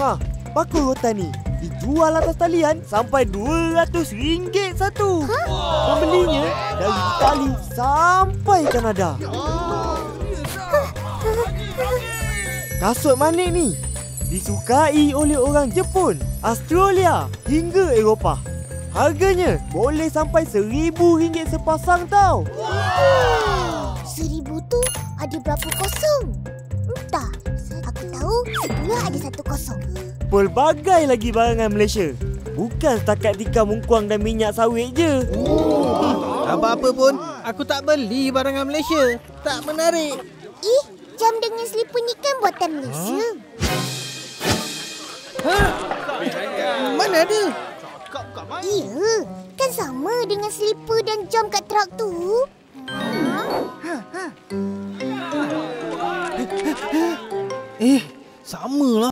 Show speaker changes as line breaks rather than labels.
Ha, bakul rotan ni dijual atas talian sampai RM200 satu. Pembelinya dari Itali sampai Kanada. Kasut manik ni disukai oleh orang Jepun, Australia hingga Eropah. Harganya boleh sampai RM1,000 sepasang tau.
Seribu tu ada berapa kosong? Sebelah ada satu kosong.
Pelbagai lagi barangan Malaysia. Bukan setakat tikar mungkuang dan minyak sawit je.
Apa-apa pun, aku tak beli barangan Malaysia. Tak menarik.
Ih, jam dengan slipper ni kan buatan Malaysia.
Mana ada?
Iya, kan sama dengan slipper dan jam kat truk tu.
Eh, sama lah.